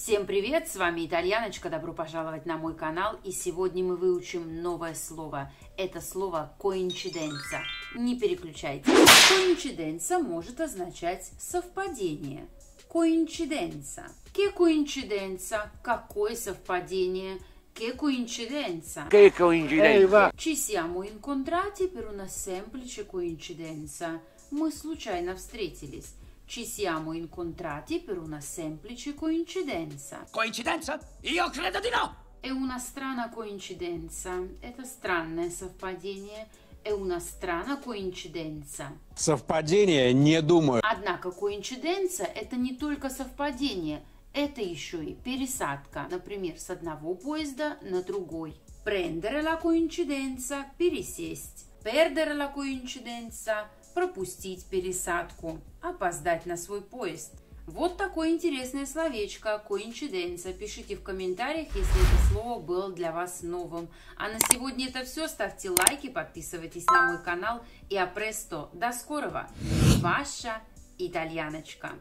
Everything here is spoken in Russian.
Всем привет, с вами Итальяночка, добро пожаловать на мой канал, и сегодня мы выучим новое слово. Это слово коинчиденца. Не переключайтесь. Коинчиденца может означать совпадение. Коинчиденца. Che coincidenza? Какое совпадение? Che coincidenza? Che coincidenza! Ci siamo incontrati per una semplice coincidenza. Мы случайно встретились. Ci siamo incontrati per una semplice coincidenza. Coincidenza? Io credo di no! È una strana coincidenza. Это странное совпадение. È una strana coincidenza. Совпадение, не думаю. Однако коинциденция – это не только совпадение, это еще и пересадка, например, с одного поезда на другой. Prendere la coincidenza – пересесть. Perdere la coincidenza – пропустить пересадку, опоздать на свой поезд. Вот такое интересное словечко коинциденция. Пишите в комментариях, если это слово было для вас новым. А на сегодня это все. Ставьте лайки, подписывайтесь на мой канал. И апресто. До скорого. Ваша итальяночка.